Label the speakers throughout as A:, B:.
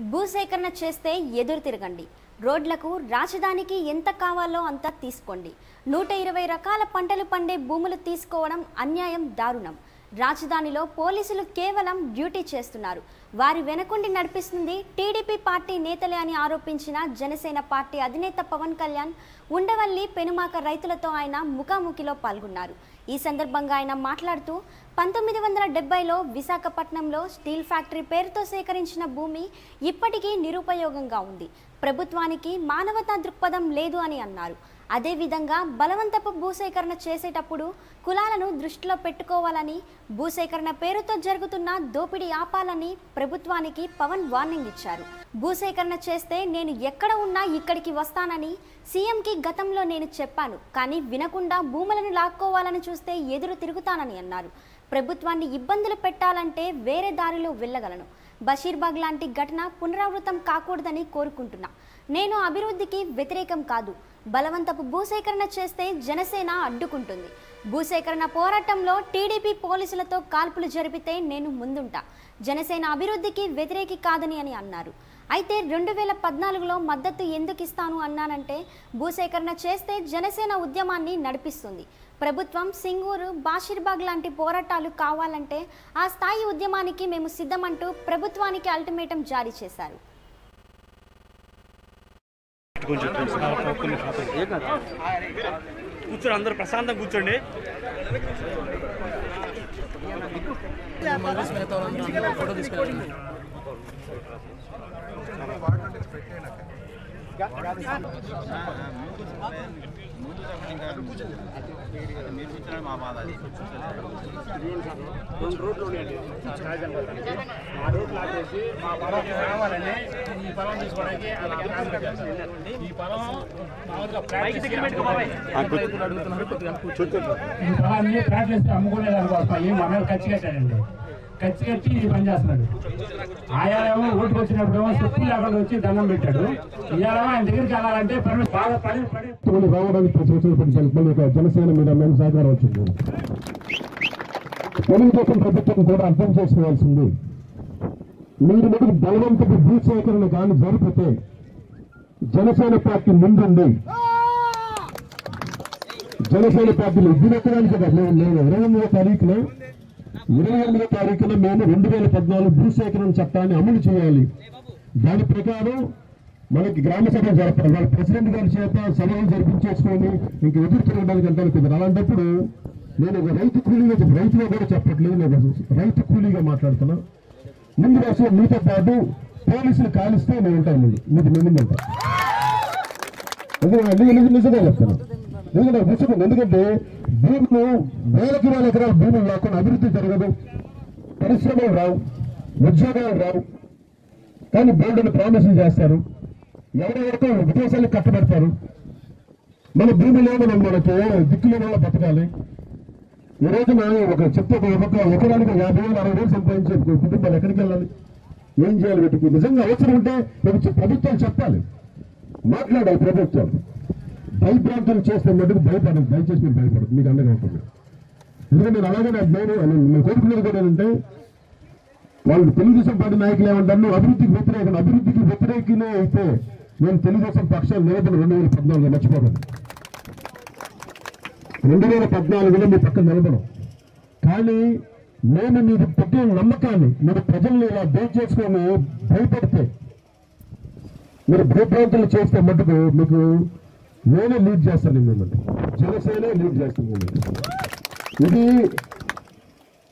A: భూసేకరణ చేస్తే ఎదురు తిరగండి. రోడ్లకు రాజధానికి ఎంత కావాలో అంత తీసుకోండి. నూట ఇరవై రకాల పంటలు పండే భూములు తీసుకోవడం అన్యాయం దారుణం. రాజధానిలో పోలీసులు కేవలం డ్యూటీ చేస్తున్నారు. వారి వెనకుండి నడిపిస్తుంది టీడీపీ పార్టీ నేతలే అని ఆరోపించిన జనసేన పార్టీ అధినేత పవన్ కళ్యాణ్ ఉండవల్లి పెనుమాక రైతులతో ఆయన ముఖాముఖిలో పాల్గొన్నారు. ఈ సందర్భంగా ఆయన మాట్లాడుతూ పంతొమ్మిది వందల డెబ్బైలో విశాఖపట్నంలో స్టీల్ ఫ్యాక్టరీ పేరుతో సేకరించిన భూమి ఇప్పటికీ నిరుపయోగంగా ఉంది. ప్రభుత్వానికి మానవతా దృక్పథం లేదు అని అన్నారు. అదేవిధంగా బలవంతపు భూసేకరణ చేసేటప్పుడు కులాలను దృష్టిలో పెట్టుకోవాలని భూసేకరణ పేరుతో జరుగుతున్న దోపిడీ ఆపాలని ప్రభుత్వానికి పవన్ వార్నింగ్ ఇచ్చారు. భూసేకరణ చేస్తే నేను ఎక్కడ ఉన్నా ఇక్కడికి వస్తానని సీఎంకి గతంలో నేను చెప్పాను కానీ వినకుండా భూములను లాక్కోవాలని చూస్తే ఎదురు తిరుగుతానని అన్నారు. ప్రభుత్వాన్ని ఇబ్బందులు పెట్టాలంటే వేరే దారిలో వెళ్ళగలను. బషీర్బాగ్ లాంటి ఘటన పునరావృతం కాకూడదని కోరుకుంటున్నా. నేను అభివృద్ధికి వ్యతిరేకం కాదు బలవంతపు భూసేకరణ చేస్తే జనసేన అడ్డుకుంటుంది. భూసేకరణ పోరాటంలో టీడీపీ పోలీసులతో కాల్పులు జరిపితే నేను ముందుంటా. జనసేన అభివృద్ధికి వ్యతిరేకి కాదని అని అన్నారు. అయితే రెండు వేల పద్నాలుగులో మద్దతు ఎందుకు ఇస్తాను అన్నానంటే భూసేకరణ చేస్తే జనసేన ఉద్యమాన్ని నడిపిస్తుంది. ప్రభుత్వం సింగూరు బాషిర్బాగ్ లాంటి పోరాటాలు కావాలంటే ఆ స్థాయి ఉద్యమానికి మేము సిద్ధమంటూ ప్రభుత్వానికి అల్టిమేటం జారీ చేశారు.
B: కొంచెం కొన్ని కూర్చోండి అందరూ ప్రశాంతంగా కూర్చోండి.
C: ఫోటో తీసుకెళ్ళండి
D: రెండు రోడ్లు ఉన్నాయండి రాజంపేటకి ఆ రోడ్లు ఆపేసి మా పొలం కావాలని ఈ పొలం తీసుకోవడానికి పొలం
C: అడుగుతున్నారు
D: పొలాన్ని ప్రాక్టీస్ అమ్ముకునే దానికోసం ఈ మన ఖర్చు కట్టాడండి ఖర్చు కట్టి ఈ పని చేస్తున్నాడు. ఆయాలేమో ఓటుకు వచ్చినప్పుడు ఏమో చెప్పు లేకుండా వచ్చి దండం పెట్టాడు. ఇవాళ ఆయన దగ్గరికి వెళ్ళాలంటే పని బాగా పడి పడి
E: రావడానికి ప్రతి జనసేన మీద మేము సహకారం వచ్చింది. తెలుగుదేశం ప్రభుత్వం కూడా అర్థం చేసుకోవాల్సింది. మీరు మీకు బలవంతపు భూసేకరణ కానీ జరిపితే జనసేన పార్టీ ముందుండి. జనసేన పార్టీలో ఇద్దరెక్కడానికి కదా మేము నేను ఇరవై ఎనిమిదో తారీఖున ఇరవై ఎనిమిదో తారీఖున మేము రెండు వేల పద్నాలుగు భూసేకరణ చట్టాన్ని అమలు చేయాలి. దాని ప్రకారం మనకి గ్రామ సభ జరపాలి. వాళ్ళ ప్రెసిడెంట్ గారి చేత సభలు జరిపించేసుకొని ఇంక ఎదురు తిరగడానికి అంటాను కుదరదు అలాంటప్పుడు నేను ఒక రైతు కూలీగా రైతుగా కూడా చెప్పట్లేదు. నేను రైతు కూలీగా మాట్లాడుతున్నా. ముందు వర్షం మీతో పాటు పోలీసులు కాలిస్తే నేను ఉంటాను ముందు. మీకు నేను ముందు ఉంటాను నిజంగా చెప్తాను ఎందుకంటే పుస్తకం ఎందుకంటే భూములు వేల వేల ఎకరాల భూములు లేకుండా అభివృద్ధి జరగదు. పరిశ్రమలు రావు ఉద్యోగాలు రావు. కానీ బోర్డుని ప్రామిసులు చేస్తారు. ఎవరెవరికో విదేశాలకు కట్టబెడతారు. మన భూమిలో మనం మనకి దిక్కులో వల్ల బతకాలి. ఈ రోజున ఒక చెత్త ఒక ఒక ఎకరానికి యాభై వేలు అరవై వేలు సంపాదించే కుటుంబాలు ఎక్కడికి వెళ్ళాలి? ఏం చేయాలి వీటికి? నిజంగా అవసరం ఉంటే వీటికి ప్రభుత్వాలు చెప్పాలి. మాట్లాడాలి ప్రభుత్వం భయప్రాంతం చేస్తే మటుకు భయపడదు. దయచేసి మీరు భయపడదు. మీకు అండగా ఉంటుంది ఎందుకంటే నేను అలాగే నాకు నేను నేను కోరుకునేది కూడా ఏంటంటే వాళ్ళు తెలుగుదేశం పార్టీ నాయకులు ఏమంటారు? నువ్వు అభివృద్ధికి వ్యతిరేకం అభివృద్ధికి వ్యతిరేకనే అయితే నేను తెలుగుదేశం పక్షాలు నిలబడి రెండు వేల పద్నాలుగులో మర్చిపోకండి రెండు వేల పద్నాలుగులో మీ పక్కన నిలబడం కానీ నేను మీరు పెట్టిన నమ్మకాన్ని మీరు ప్రజల్ని ఇలా బేట్ చేసుకొని భయపడితే మీరు భయప్రాంతాలు చేస్తే మటుకు మీకు నేనే లీడ్ చేస్తాను మిమ్మల్ని. జనసేన లీడ్ చేస్తాను మిమ్మల్ని. ఇది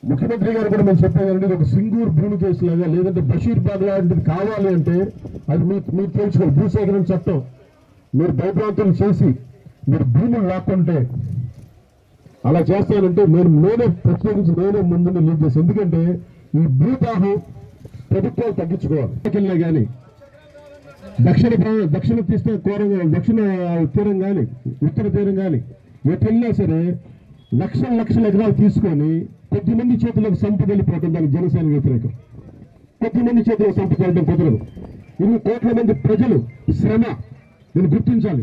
E: ముఖ్యమంత్రి గారు కూడా మేము చెప్పేదండి ఒక సింగూర్ భూమి కేసు లాగా లేదంటే బషీర్ బాగ్ లాంటిది కావాలి అంటే అది మీకు మీరు తెలుసుకోవాలి. భూసేకరణ చట్టం మీరు భయప్రాంతం చేసి మీరు భూములు లాక్కుంటే అలా చేస్తానంటే నేను నేనే ప్రత్యేకించి నేనే ముందుని లీడ్ చేస్తాను. ఎందుకంటే ఈ భూదాహం ప్రభుత్వాలు తగ్గించుకోవాలి. కానీ దక్షిణ ప్రా- దక్షిణ తీస్తే కోరం దక్షిణ తీరం కానీ ఉత్తర తీరం కానీ ఎటు సరే లక్షల లక్షల ఎకరాలు తీసుకొని కొద్దిమంది చేతులకు సంపద వెళ్ళిపోవటం దానికి జనసేన వ్యతిరేకం. కొద్దిమంది చేతులకు సంపద వెళ్ళడం కుదరదు. ఇన్ని కోట్ల మంది ప్రజలు శ్రమ. నేను గుర్తించాలి.